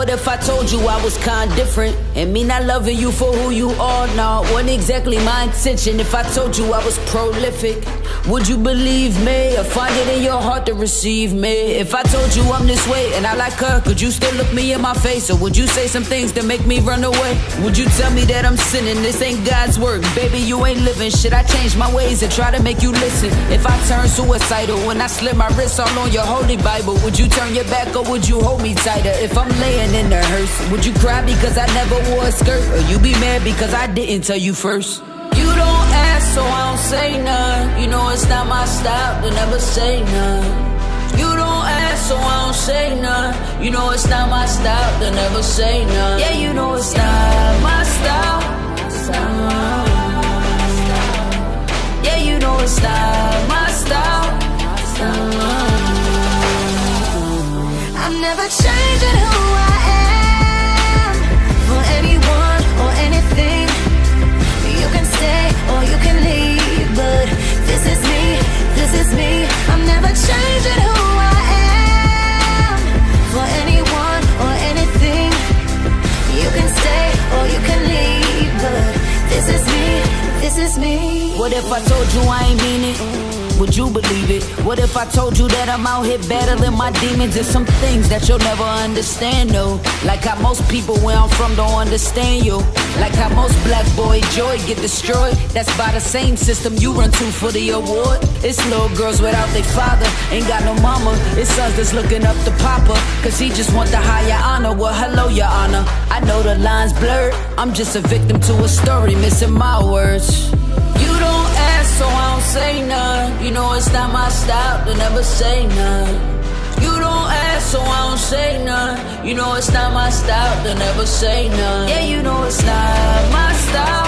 What if I told you I was kinda different? And me not loving you for who you are now wasn't exactly my intention. If I told you I was prolific, would you believe me? Or find it in your heart to receive me? If I told you I'm this way and I like her, could you still look me in my face? Or would you say some things that make me run away? Would you tell me that I'm sinning? This ain't God's work. Baby, you ain't living. Should I change my ways and try to make you listen? If I turn suicidal when I slip my wrist all on your holy Bible, would you turn your back or would you hold me tighter? If I'm laying in hearse, would you cry because I never wore a skirt? Or you be mad because I didn't tell you first? You don't ask, so I don't say none. You know it's not my style to never say none. You don't ask, so I don't say none. You know it's not my style to never say none. Yeah, you know it's not my style. Yeah, you know it's not my style. I'm never changing who leave, but this is me, this is me. What if I told you I ain't mean it? Mm. Would you believe it? What if I told you that I'm out here battling my demons? There's some things that you'll never understand, though. Like how most people where I'm from don't understand you. Like how most black boy joy get destroyed. That's by the same system you run to for the award. It's little girls without their father, ain't got no mama. It's sons that's looking up to Papa, cause he just want the higher honor. Well, hello, your honor. I know the lines blurred. I'm just a victim to a story, missing my words. You don't ask, so I don't say none. You know it's not my style to never say none. You don't ask, so I don't say none. You know it's not my style to never say none. Yeah, you know it's not my style.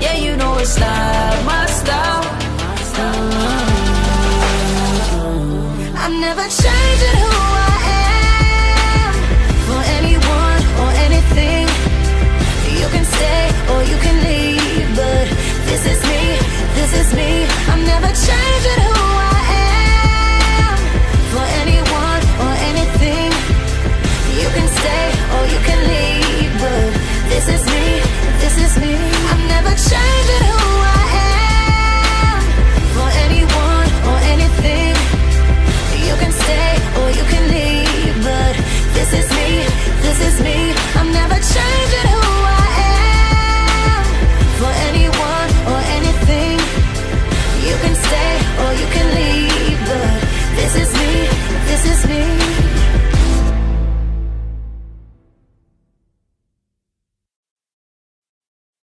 Yeah, you know it's not my style. My style. I'm never changing who I am. this is me.